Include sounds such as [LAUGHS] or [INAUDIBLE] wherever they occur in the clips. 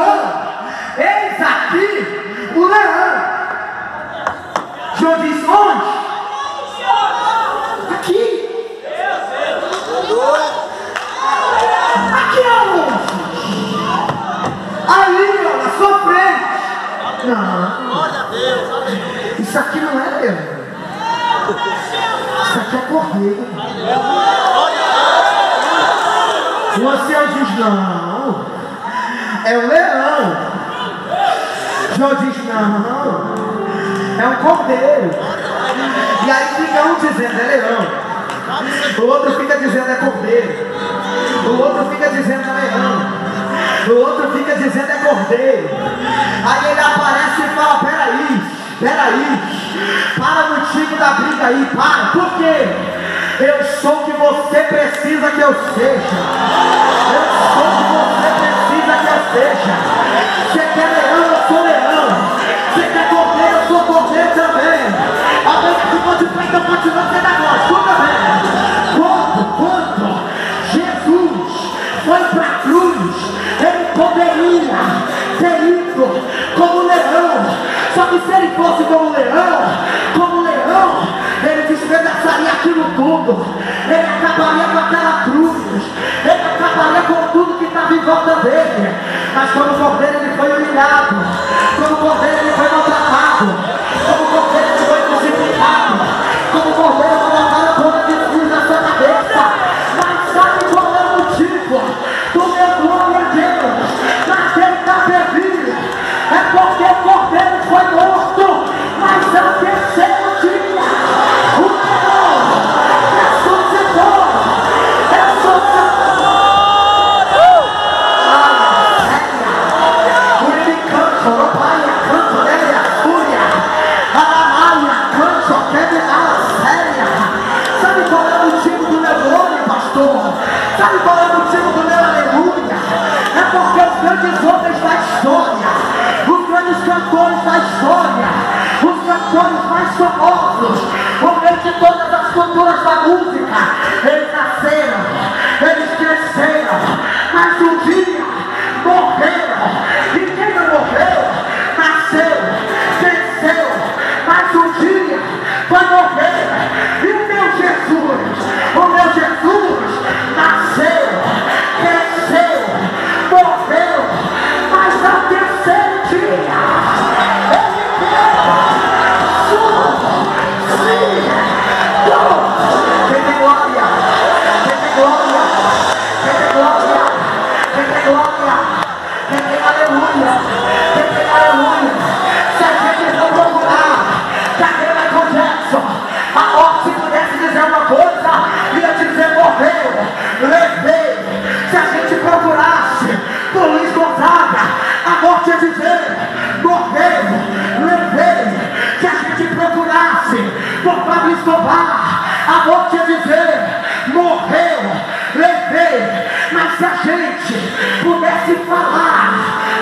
João, eis aqui o leão. João diz: Onde? Aqui. Aqui aonde? Ali, ó, na sua frente. Não. Isso aqui não é leão. Isso aqui é cordeiro. O ancião diz, não, é o leão. João diz, não, é um cordeiro. E aí fica um dizendo, é leão. O outro fica dizendo, é cordeiro. O outro fica dizendo, é leão. O outro fica dizendo, é cordeiro. Aí ele aparece e fala, peraí, peraí, para no time da briga aí, para. Por quê? Eu sou o que você precisa que eu seja. Eu sou o que você seja. Você quer leão, eu sou leão. Você quer cordeiro, eu sou cordeiro também. Alguém que ficou de pé, então continua sendo agora. Escuta bem. Quando, quando Jesus foi para a cruz, ele poderia ter ido como leão. Só que se ele fosse como leão, como leão, ele despedaçaria aquilo tudo. Ele acabaria com aquela cruz. Ele acabaria com tudo que estava em volta dele. Mas como cordeiro ele foi humilhado. Como cordeiro ele foi maltratado. Escobar, a morte ia dizer morreu, levei. Mas se a gente pudesse falar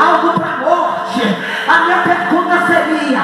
algo para a morte, a minha pergunta seria: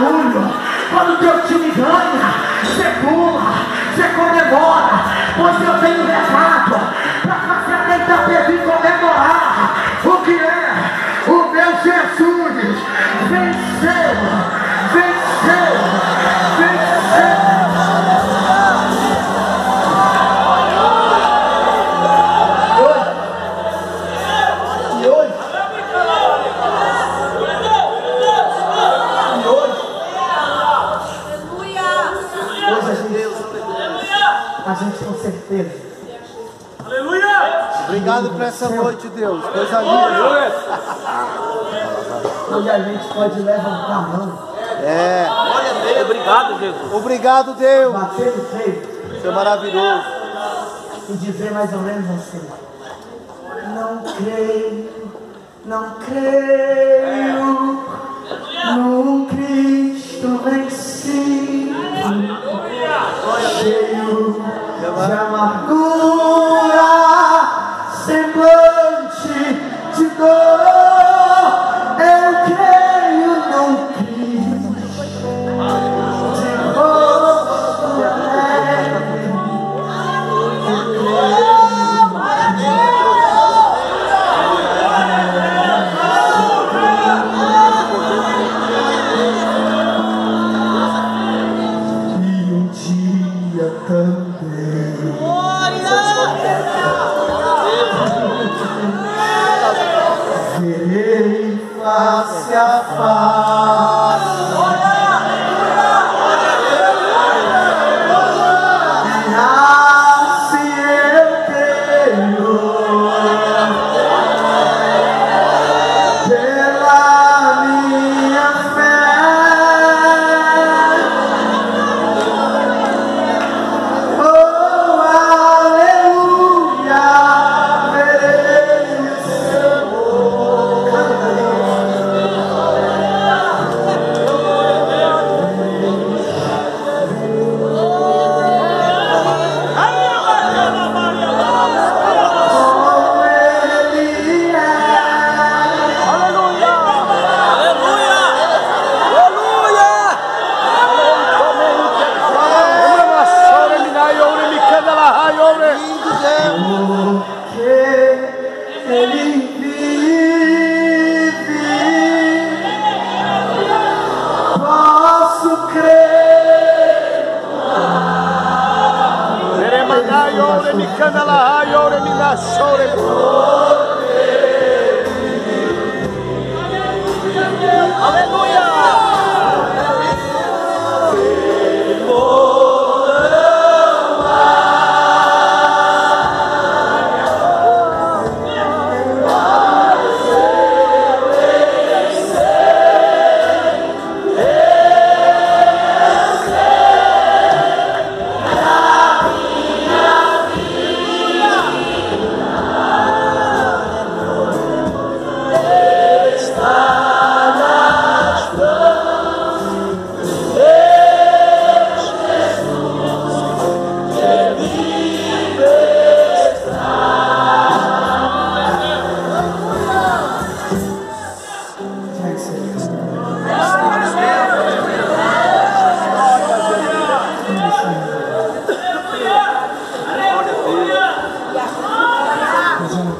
barulho. Quando teu time ganha, você pula, você comemora, pois eu tenho recado para fazer a Itapevi comemorar Obrigado por essa noite, Deus. Coisa linda. Hoje a gente pode levantar a mão, É. Obrigado, Jesus. Obrigado, Deus. bater no peito Você é maravilhoso. e dizer mais ou menos assim: Não creio, não creio num Cristo vencido, cheio de amargura, de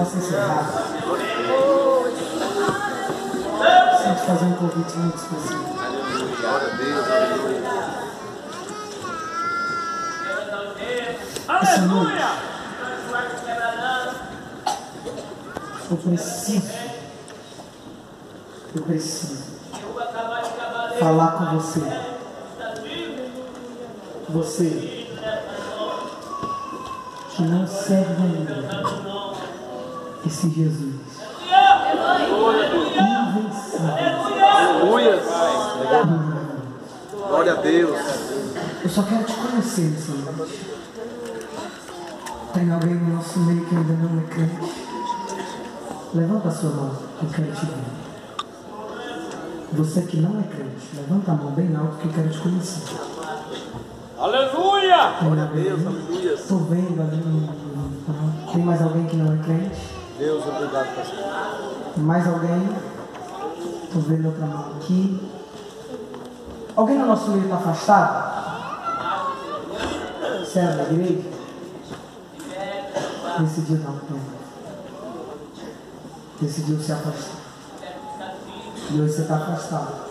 Posso encerrar te fazer um convite muito especial. Essa noite eu preciso, eu preciso falar com você. Você que não serve ainda esse Jesus. Aleluia. Glória a Deus. Eu só quero te conhecer nessa noite. Tem alguém no nosso meio que ainda não é crente? Levanta a sua mão, eu quero te ver. Você que não é crente, levanta a mão bem alto que eu quero te conhecer. Aleluia! Tem alguém? Estou vendo ali Tem mais alguém que não é crente? Deus, obrigado, pastor. Mais alguém? Estou vendo outra mão aqui. Alguém no nosso meio está afastado? Serve da igreja? Decidiu dar um tempo. Decidiu se afastar. E hoje você está afastado.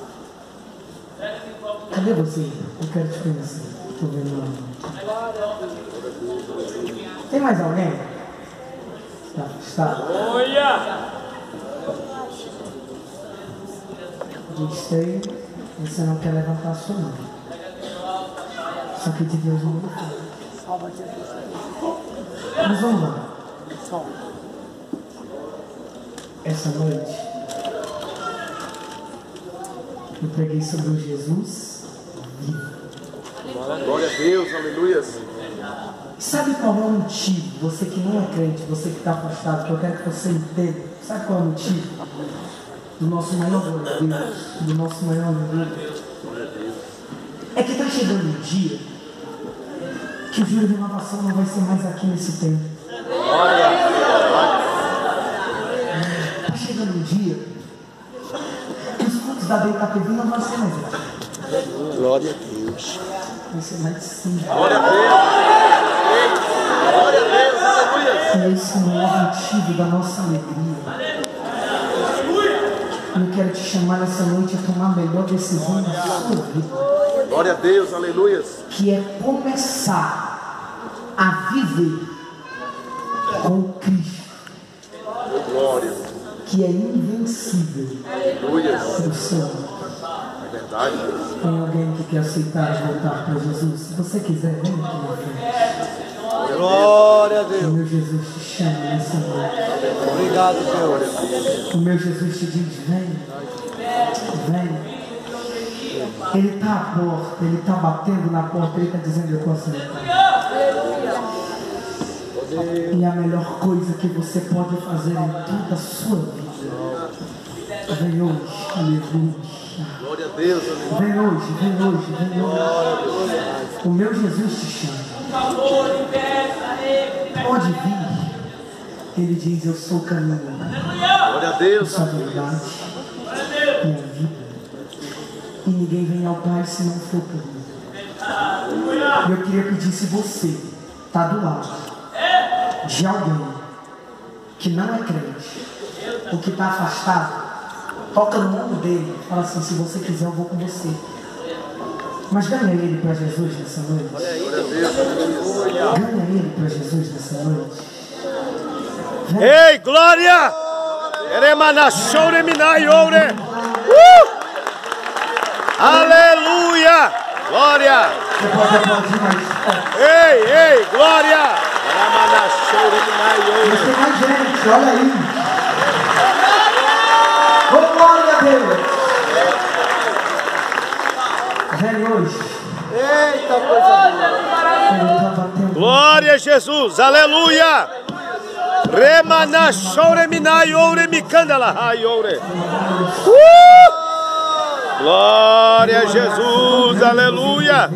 Cadê você? Eu quero te conhecer. Estou vendo. Tem mais alguém? Está afastado? Diz tem, você não quer levantar a sua mão. Só que de Deus não me fala. Mas vamos lá. Essa noite eu preguei sobre o Jesus vivo. Glória a Deus, aleluias. Sabe qual é o motivo? Você que não é crente, você que está afastado, que eu quero que você entenda. Sabe qual é o motivo? Do nosso maior glória a Deus, do nosso maior orgulho. É que está chegando um dia que o júri de renovação não vai ser mais aqui nesse tempo. Está chegando um dia que os cultos da BKTV não vão ser mais aqui. Glória a Deus. Vai ser mais sim. Glória a Deus. E esse é o maior motivo da nossa alegria. Eu quero te chamar nessa noite a tomar a melhor decisão da sua vida, Glória a Deus, aleluias. que é começar a viver com Cristo, Glória. que é invencível Aleluias. do céu. É verdade. Tem alguém que quer aceitar e voltar para Jesus? Se você quiser, vem aqui na frente. Glória a O Deus. meu Jesus te chama nessa noite. Obrigado, Deus. O meu Jesus te diz: vem, vem. Ele está à porta, ele está batendo na porta, ele está dizendo: eu posso entrar. E a melhor coisa que você pode fazer em toda a sua vida. Vem hoje, aleluia. Glória a Deus, aleluia. Vem hoje, vem hoje, vem hoje. O meu Jesus te chama. Pode vir. Ele diz: Eu sou o caminho. Glória a Deus. essa verdade e a vida. E ninguém vem ao Pai se não for por mim. E eu queria pedir se você está do lado de alguém que não é crente, ou que está afastado, toca no ombro dele e fala assim, se você quiser eu vou com você. Mas ganha ele para Jesus nessa noite. Ganha ele para Jesus nessa noite. Ei, glória! Eremanachore minaiore. Uh! Aleluia! Glória! Você pode aplaudir mais forte. Ei, ei, glória! Eremanachore minaiore. Mas tem mais gente, olha aí. Oh, glória a Deus. Hoje. Eita coisa boa. Glória a Jesus, aleluia! Remanachore minaiore mikandala haiore. Uh! Glória a Jesus, aleluia!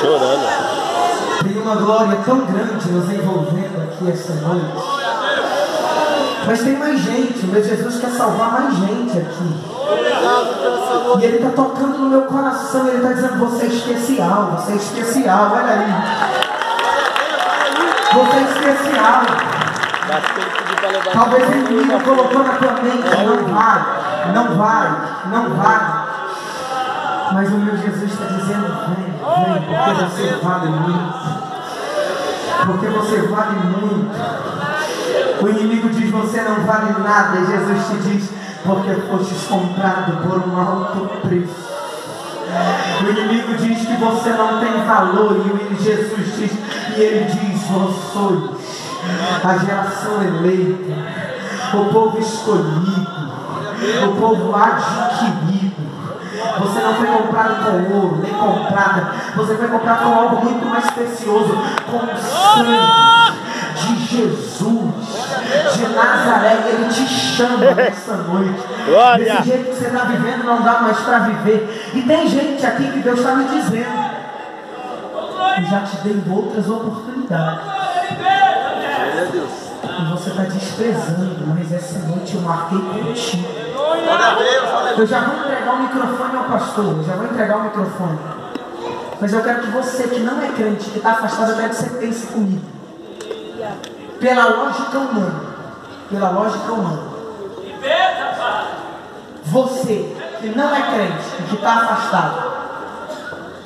Chorando. Tem uma glória tão grande nos envolvendo aqui esta noite. Mas tem mais gente. Meu Jesus quer salvar mais gente aqui. Obrigado pela sua noite. E Ele está tocando no meu coração. Ele está dizendo: Você é especial, você é especial. Olha aí. Você é especial. Talvez o inimigo colocou na tua mente: Não vai, não vai, não vai. Mas o meu Jesus está dizendo: Vem, vem, porque você vale muito. Porque você vale muito. O inimigo diz: Você não vale nada. E Jesus te diz: Porque fostes comprado por um alto preço. O inimigo diz que você não tem valor. E Jesus diz: E ele diz: Vós sois a geração eleita, o povo escolhido, o povo adquirido. Você não foi comprado com ouro, nem comprada. Você foi comprado com algo muito mais precioso, com sangue Jesus, de Nazaré. Ele te chama nessa [LAUGHS] noite. Glória. Desse jeito que você está vivendo, não dá mais para viver. E tem gente aqui que Deus está me dizendo. Eu já te dei outras oportunidades. E você está desprezando, mas essa noite eu marquei contigo. Eu já vou entregar o microfone ao pastor, eu já vou entregar o microfone. Mas eu quero que você que não é crente, que está afastado, eu quero que você pense comigo. Pela lógica humana. Pela lógica humana. Você que não é crente e que está afastado,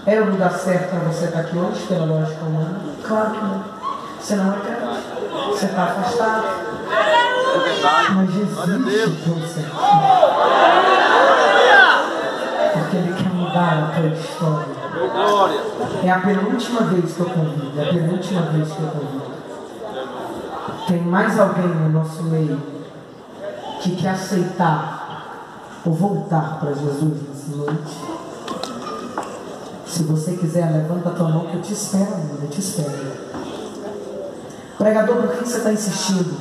é o lugar certo para você estar aqui hoje, pela lógica humana? Claro que não. Você não é crente. Você está afastado. Mas. Jesus trouxe aqui. Porque Ele quer mudar a tua história. É a penúltima vez que eu convido. É a penúltima vez que eu convido. Tem mais alguém no nosso meio que quer aceitar ou voltar para Jesus nessa noite? Se você quiser, levanta a tua mão que eu te espero. Eu te espero. Pregador, por que você está insistindo?